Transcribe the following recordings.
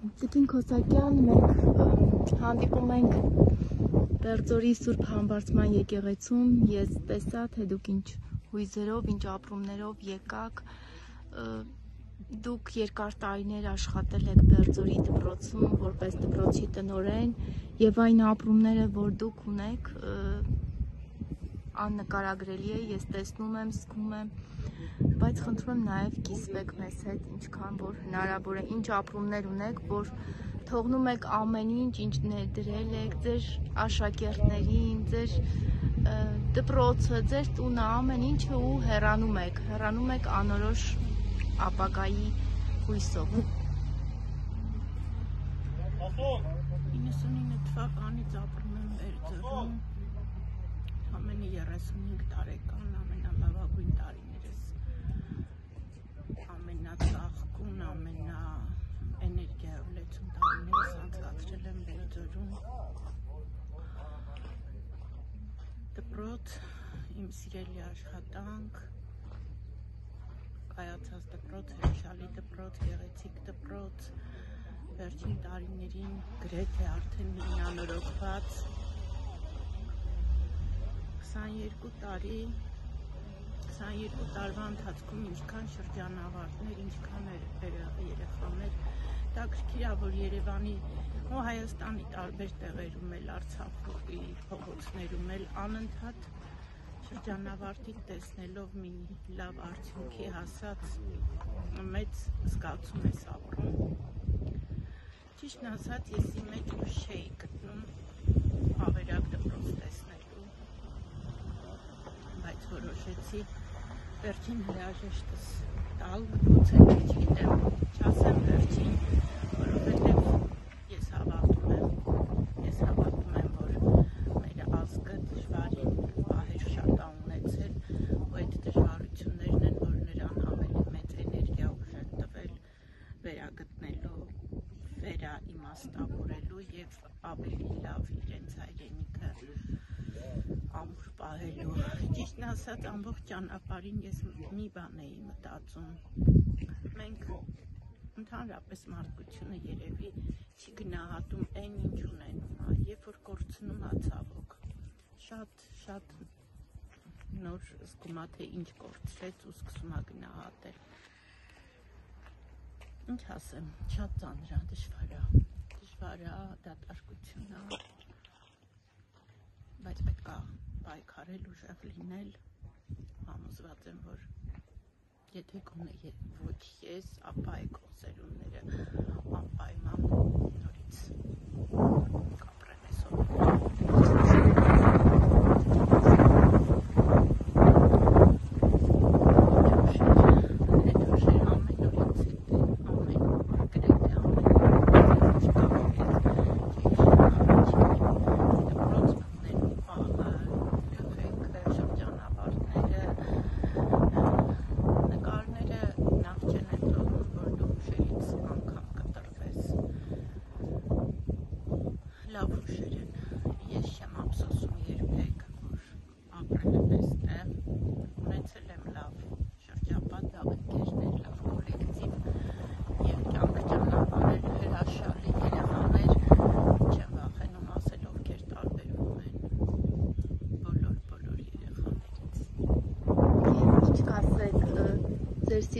Տիկին Քոսակյան, մենք հանդիպում ենք Բերձորի Սուրբ Համբարձման եկեղեցում։ Ես տեսա, թե դուք ինչ հույզերով, ինչ ապրումներով եկաք։ Դուք երկար տարիներ աշխատել եք Բերձորի դպրոցում որպես դպրոցի տնօրեն եւ այն ապրումները, որ դուք ունեք, աննկարագրելի է, ես տեսնում եմ, զգում եմ, բայց խնդրում եմ նաև կիսվեք մեզ հետ, ինչքան որ հնարավոր է, ինչ ապրումներ ունեք, որ թողնում եք ամեն ինչ, ինչ ներդրել եք ձեր աշակերտներին, ձեր դպրոցը, ձեր տունը, ամեն ինչը ու հեռանում եք, հեռանում եք անորոշ ապագայի հույսով։ 99 թվականից ապրում եմ Բերձորում ամենի 35 տարեկան ամենալավագույն տարիներս ամենածաղկուն, ամենա էներգիայով լեցուն տարիներս անցկացրել եմ Բերձորում դպրոց, իմ սիրելի աշխատանք, կայացած դպրոց, հրաշալի դպրոց, գեղեցիկ դպրոց, վերջին տարիներին գրեթե արդեն միանորոգված 22 տարի 22 տարվա ընթացքում ինչքան շրջանավարտներ, ինչքան երեխաներ, դա գրքիրա, որ Երևանի ու Հայաստանի տարբեր տեղերում էլ Արցախի փողոցներում էլ անընդհատ շրջանավարտին տեսնելով մի լավ արդյունքի հասած մեծ զգացում ես ապրում։ Ճիշտն ասած, ես իմ մեջ ուշ էի գտնում ավերակ դպրոց տեսնել որոշեցի վերջին հրաժեշտս տալ, գուցե չգիտեմ, չասեմ վերջին, որովհետև ես հավատում եմ, ես հավատում եմ, որ մեր ազգը դժվարին պահեր շատ է ունեցել, ու այդ դժվարություններն են, որ նրան ավելի մեծ էներգիա ուժ են տվել վերագտնելու, վերաիմաստավորելու եւ ավելի լավ իրենց հայրենիքը ամուր պահելու։ Ճիշտն ասած, ամբողջ ճանապարհին ես մի բան էի մտածում։ Մենք ընդհանրապես մարդկությունը երևի չի գնահատում այն ինչ ունենում երբ որ կորցնում է ցավոք։ Շատ շատ նոր զգում է թե ինչ կորցրեց ու սկսում է գնահատել։ Ինչ ասեմ, շատ ծանր է, դժվար է։ Դժվար է, դատարկություն է բայց պետք է պայքարել, ուժեղ լինել, համոզված եմ, որ եթե գոնե ոչ ես, ապա այ քո սերունդները անպայման նորից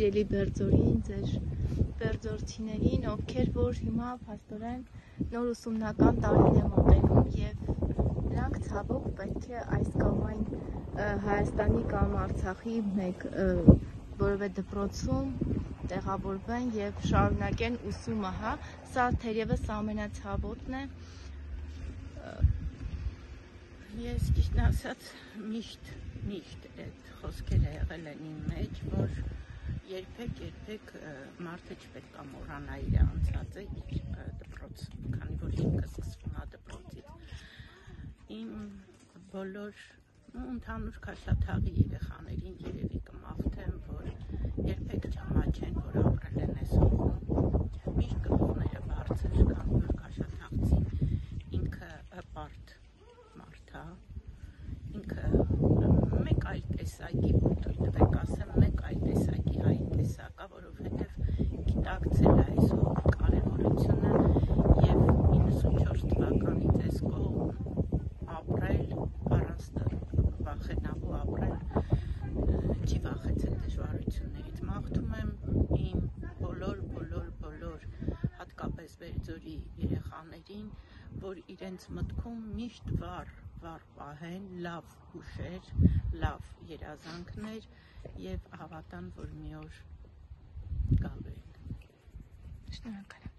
սիրելի Բերձորին, ձեր Բերձորցիներին, ովքեր որ հիմա փաստորեն նոր ուսումնական տարին է մոտենում եւ նրանք ցավոք պետք է այս կամ այն Հայաստանի կամ Արցախի մեկ որևէ դպրոցում տեղավորվեն եւ շարունակեն ուսումը, հա, սա թերևս ամենացավոտն է։ Ես ճիշտ ասած միշտ միշտ այդ խոսքերը եղել են իմ մեջ, որ երբեք երբեք մարդը չպետք է մոռանա իր անցածը, իր դպրոց, քանի որ ինքը սկսվում է դպրոցից։ Իմ բոլոր ու ընդհանուր քաշաթաղի երեխաներին երևի կմաղթեմ, որ երբեք չամաչեն, որ ապրել են այս օգում։ Միշտ գլուխները բարձր, քան որ քաշաթաղցին ինքը հպարտ մարդ է, ինքը մեկ այլ տեսակի թույլ տվեք ասեմ մեկ այլ տեսակի այն տեսակա, որովհետև գիտակցել է այս հողի կարևորությունը ճանապարհություններից։ Մաղթում եմ իմ բոլոր բոլոր բոլոր հատկապես Բերձորի երեխաներին, որ իրենց մտքում միշտ վառ վառ պահեն լավ հուշեր, լավ երազանքներ եւ հավատան, որ մի օր գալու են։ Շնորհակալ